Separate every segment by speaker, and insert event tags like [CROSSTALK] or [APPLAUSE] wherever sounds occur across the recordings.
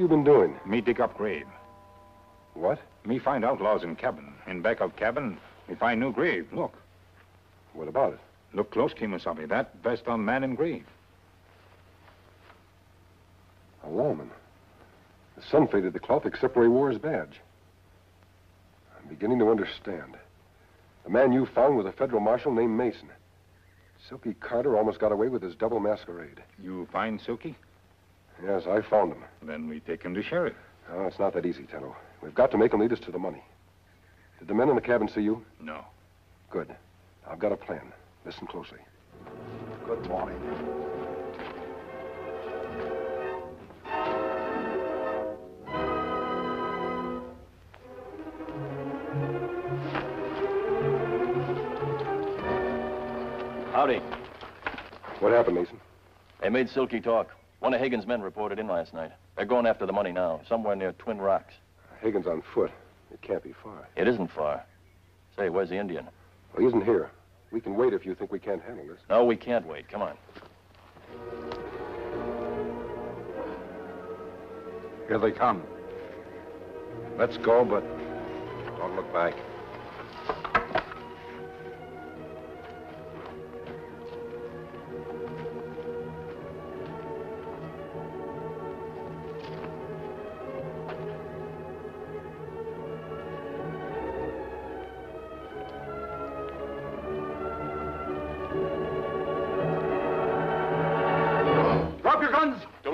Speaker 1: you been doing?
Speaker 2: Me dig up grave.
Speaker 1: What?
Speaker 2: Me find outlaws in cabin. In back of cabin, me find new grave. Look.
Speaker 1: What about it?
Speaker 2: Look close, Kemosabe. That best on man in grave.
Speaker 1: A lawman. The sun faded the cloth except where he wore his badge. I'm beginning to understand. The man you found was a federal marshal named Mason. Silky Carter almost got away with his double masquerade.
Speaker 2: You find Silky?
Speaker 1: Yes, I found him.
Speaker 2: Then we take him to sheriff.
Speaker 1: Oh, it's not that easy, Tonto. We've got to make him lead us to the money. Did the men in the cabin see you?
Speaker 2: No.
Speaker 1: Good. I've got a plan. Listen closely.
Speaker 3: Good morning.
Speaker 4: Howdy.
Speaker 1: What happened, Mason?
Speaker 4: They made Silky talk. One of Hagen's men reported in last night. They're going after the money now, somewhere near Twin Rocks.
Speaker 1: Hagen's on foot. It can't be far.
Speaker 4: It isn't far. Say, where's the Indian?
Speaker 1: Well, he isn't here. We can wait if you think we can't handle this.
Speaker 4: No, we can't wait. Come on.
Speaker 5: Here they come. Let's go, but don't look back.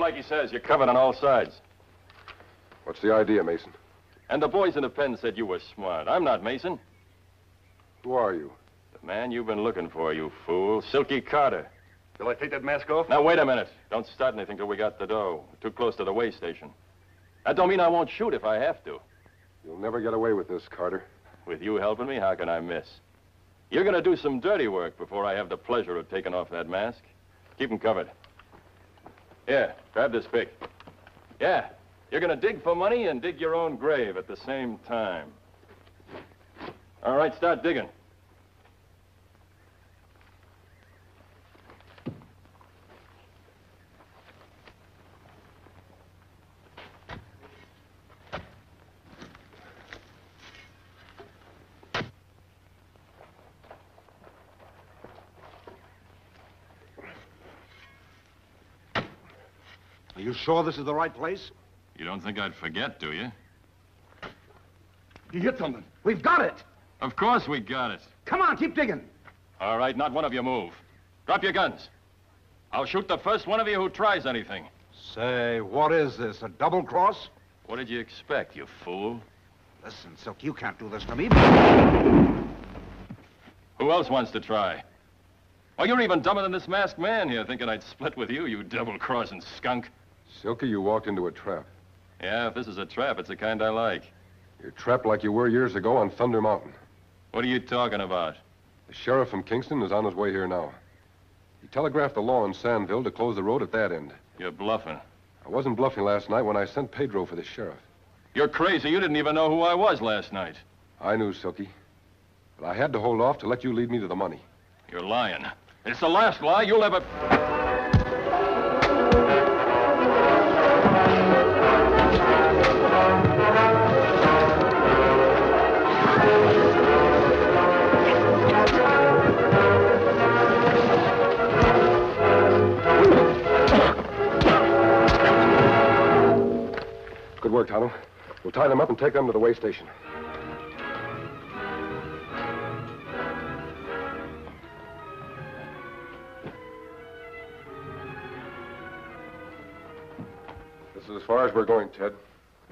Speaker 4: Like he says. You're covered on all sides.
Speaker 1: What's the idea, Mason?
Speaker 4: And the boys in the pen said you were smart. I'm not Mason.
Speaker 1: Who are you?
Speaker 4: The man you've been looking for, you fool. Silky Carter.
Speaker 5: Shall I take that mask off?
Speaker 4: Now, wait a minute. Don't start anything till we got the dough. We're too close to the way station. That don't mean I won't shoot if I have to.
Speaker 1: You'll never get away with this, Carter.
Speaker 4: With you helping me, how can I miss? You're going to do some dirty work before I have the pleasure of taking off that mask. Keep him covered. Here, grab this pick. Yeah, you're to dig for money and dig your own grave at the same time. All right, start digging.
Speaker 5: Are you sure this is the right place?
Speaker 4: You don't think I'd forget, do you?
Speaker 3: You hit something. We've got it.
Speaker 4: Of course we got it.
Speaker 3: Come on, keep digging.
Speaker 4: All right, not one of you move. Drop your guns. I'll shoot the first one of you who tries anything.
Speaker 5: Say, what is this? A double cross?
Speaker 4: What did you expect, you fool?
Speaker 5: Listen, Silk, you can't do this to me.
Speaker 4: Who else wants to try? Oh, you're even dumber than this masked man here, thinking I'd split with you, you double-crossing skunk.
Speaker 1: Silky, you walked into a trap.
Speaker 4: Yeah, if this is a trap, it's the kind I like.
Speaker 1: You're trapped like you were years ago on Thunder Mountain.
Speaker 4: What are you talking about?
Speaker 1: The sheriff from Kingston is on his way here now. He telegraphed the law in Sandville to close the road at that end.
Speaker 4: You're bluffing.
Speaker 1: I wasn't bluffing last night when I sent Pedro for the sheriff.
Speaker 4: You're crazy. You didn't even know who I was last night.
Speaker 1: I knew, Silky. But I had to hold off to let you lead me to the money.
Speaker 4: You're lying. It's the last lie you'll ever...
Speaker 1: We'll tie them up and take them to the way station. This is as far as we're going, Ted.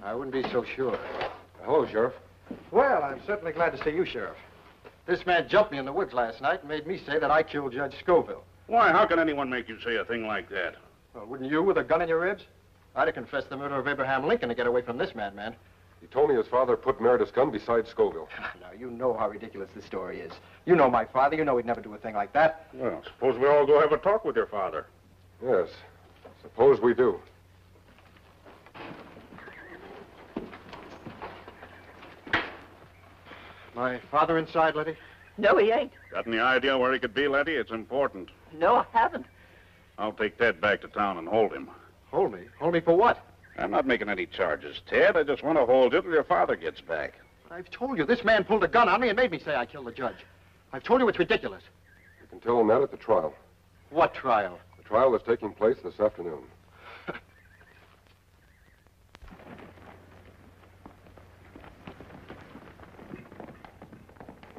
Speaker 3: I wouldn't be so sure.
Speaker 1: Hello, Sheriff.
Speaker 3: Well, I'm certainly glad to see you, Sheriff. This man jumped me in the woods last night and made me say that I killed Judge Scoville.
Speaker 6: Why, how can anyone make you say a thing like that?
Speaker 3: Well, wouldn't you with a gun in your ribs? I'd have confessed the murder of Abraham Lincoln to get away from this madman.
Speaker 1: He told me his father put Meredith's gun beside Scoville. [LAUGHS]
Speaker 3: now, you know how ridiculous this story is. You know my father. You know he'd never do a thing like that.
Speaker 6: Well, suppose we all go have a talk with your father.
Speaker 1: Yes. Suppose we do.
Speaker 3: My father inside, Letty?
Speaker 7: No, he ain't.
Speaker 6: Got any idea where he could be, Letty? It's important.
Speaker 7: No, I haven't.
Speaker 6: I'll take Ted back to town and hold him.
Speaker 3: Hold me. Hold me for what?
Speaker 6: I'm not making any charges, Ted. I just want to hold you till your father gets back.
Speaker 3: I've told you, this man pulled a gun on me and made me say I killed the judge. I've told you it's ridiculous.
Speaker 1: You can tell him that at the trial.
Speaker 3: What trial?
Speaker 1: The trial is taking place this afternoon. [LAUGHS]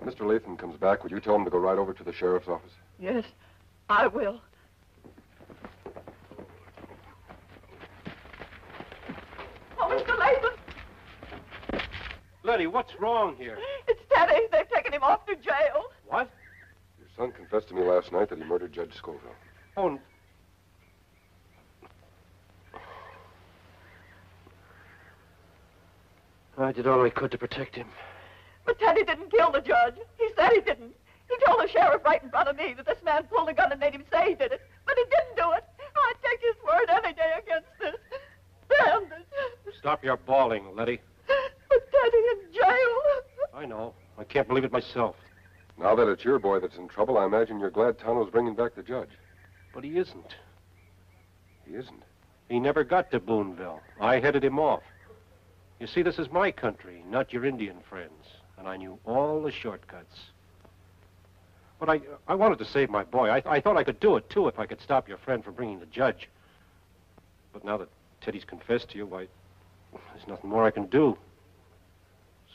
Speaker 1: Mr. Latham comes back, would you tell him to go right over to the sheriff's office?
Speaker 7: Yes, I will. Oh, Mr. Latham,
Speaker 8: Letty, what's wrong here?
Speaker 7: it's Teddy. They've taken him off to jail.
Speaker 8: What?
Speaker 1: Your son confessed to me last night that he murdered Judge Scoville.
Speaker 8: Oh, I did all I could to protect him.
Speaker 7: But Teddy didn't kill the judge. He said he didn't. He told the sheriff right in front of me that this man pulled a gun and made him say he did it. But he didn't do it. I'd take his word any day against this. Bandit.
Speaker 8: Stop your bawling, Letty.
Speaker 7: But Teddy in jail.
Speaker 8: I know. I can't believe it myself.
Speaker 1: Now that it's your boy that's in trouble, I imagine you're glad Tonto's bringing back the judge.
Speaker 8: But he isn't.
Speaker 1: He isn't.
Speaker 8: He never got to Boonville. I headed him off. You see, this is my country, not your Indian friends. And I knew all the shortcuts. But I, I wanted to save my boy. I, I thought I could do it, too, if I could stop your friend from bringing the judge. But now that Teddy's confessed to you, why, there's nothing more I can do.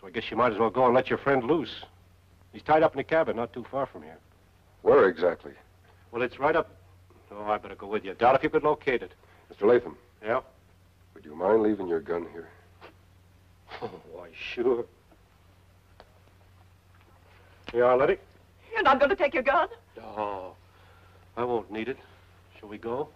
Speaker 8: So I guess you might as well go and let your friend loose. He's tied up in a cabin not too far from here.
Speaker 1: Where exactly?
Speaker 8: Well, it's right up... Oh, I better go with you. Doubt if you could locate it.
Speaker 1: Mr. Latham,
Speaker 8: Yeah?
Speaker 1: would you mind leaving your gun here?
Speaker 8: Oh, [LAUGHS] why, sure. You are, Letty?
Speaker 7: You're not going to take your gun?
Speaker 8: Oh, I won't need it. Shall we go?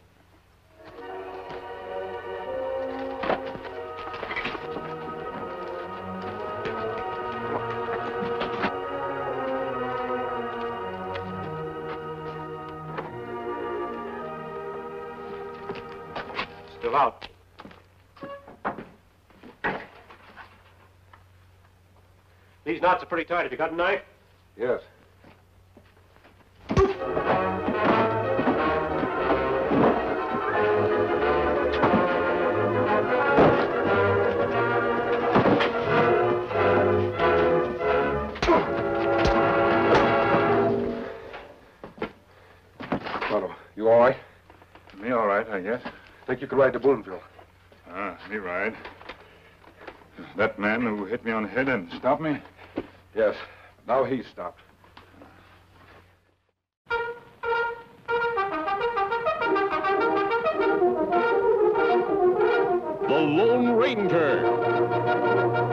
Speaker 8: These knots are pretty tight. Have you got a knife?
Speaker 1: Yes. You all right?
Speaker 2: Me all right, I guess.
Speaker 1: Think you could ride to Boonville?
Speaker 2: Ah, me ride. That man who hit me on the head and stopped me?
Speaker 1: Yes. Now he's stopped.
Speaker 9: The Lone Ranger.